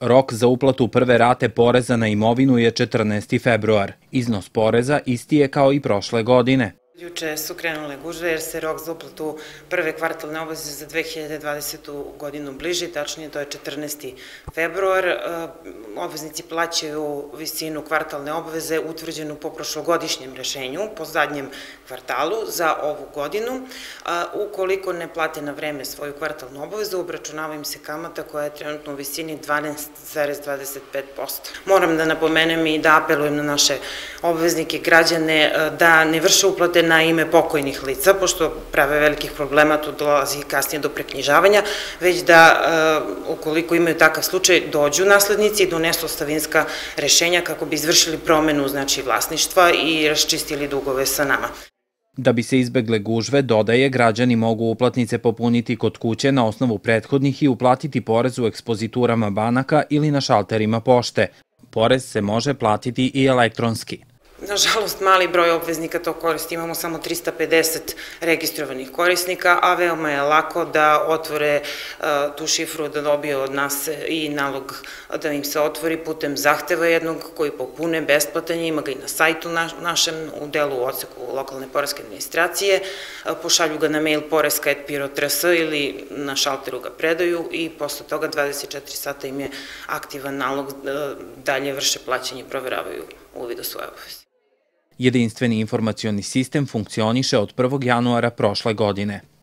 Rok za uplatu prve rate poreza na imovinu je 14. februar. Iznos poreza isti je kao i prošle godine. Juče su krenule gužve jer se rok za uplatu prve kvartalne obaveze za 2020. godinu bliži, tačnije to je 14. februar. E, obveznici plaćaju visinu kvartalne obaveze utvrđenu po prošlogodišnjem rešenju, po zadnjem kvartalu za ovu godinu. Ukoliko ne plate na vreme svoju kvartalnu obavezu, obračunava im se kamata koja je trenutno u visini 12,25%. Moram da napomenem i da apelujem na naše obveznike, građane, e, da ne vrše uplate na ime pokojnih lica, pošto prave velikih problema, tu dolazi kasnije do preknjižavanja, već da, e, ukoliko imaju takav slučaj, dođu naslednici i donesu ostavinska rešenja kako bi izvršili promenu znači, vlasništva i raščistili dugove sa nama. Da bi se izbegle gužve, dodaje, građani mogu uplatnice popuniti kod kuće na osnovu prethodnih i uplatiti porez u ekspoziturama banaka ili na šalterima pošte. Porez se može platiti i elektronski. Nažalost, mali broj obveznika to koristi, imamo samo 350 registrovanih korisnika, a veoma je lako da otvore uh, tu šifru, da dobiju od nas i nalog da im se otvori putem zahteva jednog koji popune besplatan ima ga i na sajtu našem u delu u oceku lokalne poreske administracije, uh, pošalju ga na mail poreska.piro.trs ili na šalteru ga predaju i posle toga 24 sata im je aktivan nalog da dalje vrše plaćanje proveravaju uvid u svoje obaveze. Jedinstveni informacioni sistem funkcioniše od 1. januara prošle godine.